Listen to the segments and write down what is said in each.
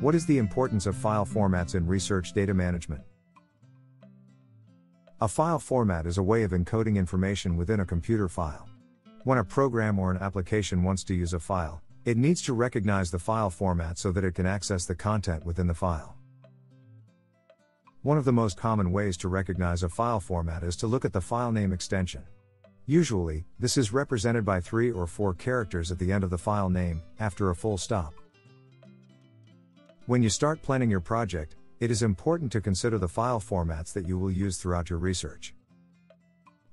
What is the importance of file formats in research data management? A file format is a way of encoding information within a computer file. When a program or an application wants to use a file, it needs to recognize the file format so that it can access the content within the file. One of the most common ways to recognize a file format is to look at the file name extension. Usually, this is represented by three or four characters at the end of the file name, after a full stop. When you start planning your project, it is important to consider the file formats that you will use throughout your research.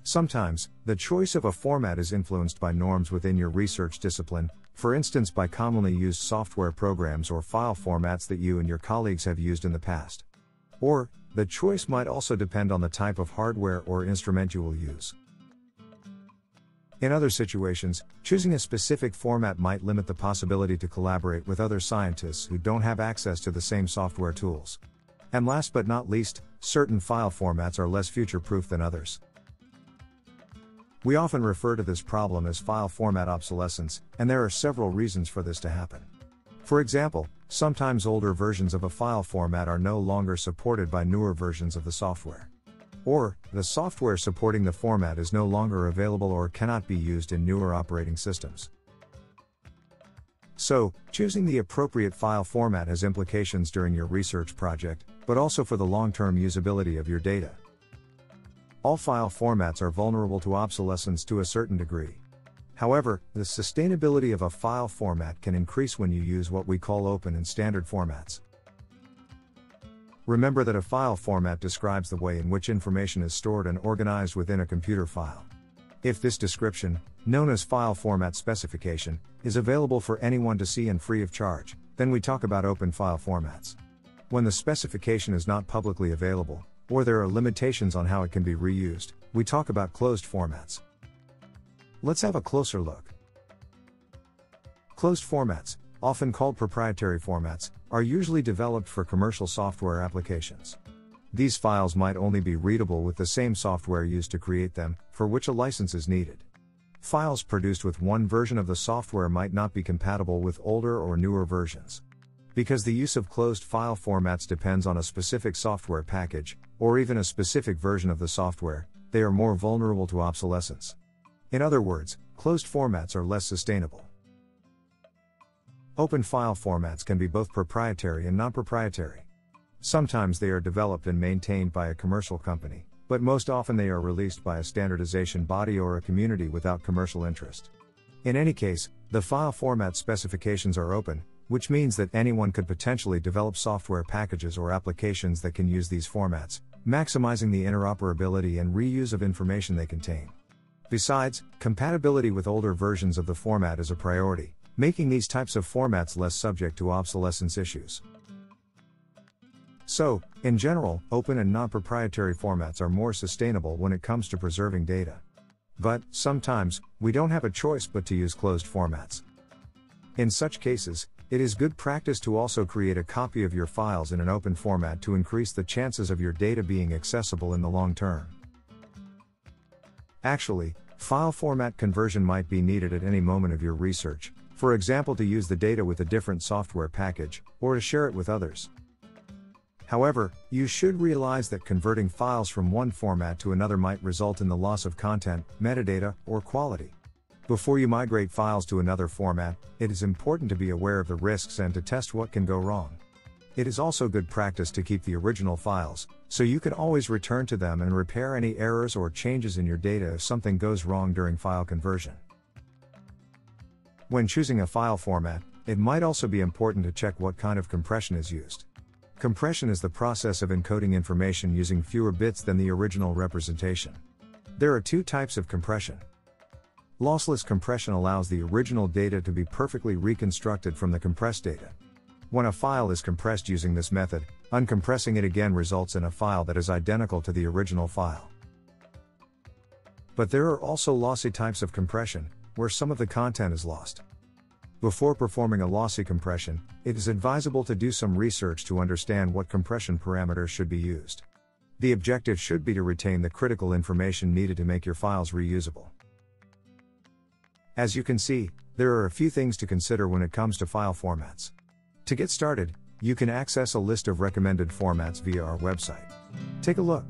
Sometimes, the choice of a format is influenced by norms within your research discipline, for instance, by commonly used software programs or file formats that you and your colleagues have used in the past. Or, the choice might also depend on the type of hardware or instrument you will use. In other situations, choosing a specific format might limit the possibility to collaborate with other scientists who don't have access to the same software tools. And last but not least, certain file formats are less future proof than others. We often refer to this problem as file format obsolescence, and there are several reasons for this to happen. For example, sometimes older versions of a file format are no longer supported by newer versions of the software. Or, the software supporting the format is no longer available or cannot be used in newer operating systems. So, choosing the appropriate file format has implications during your research project, but also for the long term usability of your data. All file formats are vulnerable to obsolescence to a certain degree. However, the sustainability of a file format can increase when you use what we call open and standard formats. Remember that a file format describes the way in which information is stored and organized within a computer file. If this description, known as file format specification, is available for anyone to see and free of charge, then we talk about open file formats. When the specification is not publicly available, or there are limitations on how it can be reused, we talk about closed formats. Let's have a closer look. Closed formats, often called proprietary formats, are usually developed for commercial software applications. These files might only be readable with the same software used to create them, for which a license is needed. Files produced with one version of the software might not be compatible with older or newer versions. Because the use of closed file formats depends on a specific software package, or even a specific version of the software, they are more vulnerable to obsolescence. In other words, closed formats are less sustainable. Open file formats can be both proprietary and non proprietary. Sometimes they are developed and maintained by a commercial company, but most often they are released by a standardization body or a community without commercial interest. In any case, the file format specifications are open, which means that anyone could potentially develop software packages or applications that can use these formats, maximizing the interoperability and reuse of information they contain. Besides, compatibility with older versions of the format is a priority, making these types of formats less subject to obsolescence issues. So, in general, open and non proprietary formats are more sustainable when it comes to preserving data. But, sometimes, we don't have a choice but to use closed formats. In such cases, it is good practice to also create a copy of your files in an open format to increase the chances of your data being accessible in the long term. Actually, file format conversion might be needed at any moment of your research, for example, to use the data with a different software package, or to share it with others. However, you should realize that converting files from one format to another might result in the loss of content, metadata, or quality. Before you migrate files to another format, it is important to be aware of the risks and to test what can go wrong. It is also good practice to keep the original files, so you can always return to them and repair any errors or changes in your data if something goes wrong during file conversion. When choosing a file format, it might also be important to check what kind of compression is used. Compression is the process of encoding information using fewer bits than the original representation. There are two types of compression. Lossless compression allows the original data to be perfectly reconstructed from the compressed data. When a file is compressed using this method, uncompressing it again results in a file that is identical to the original file. But there are also lossy types of compression, where some of the content is lost. Before performing a lossy compression, it is advisable to do some research to understand what compression parameters should be used. The objective should be to retain the critical information needed to make your files reusable. As you can see, there are a few things to consider when it comes to file formats. To get started, You can access a list of recommended formats via our website. Take a look.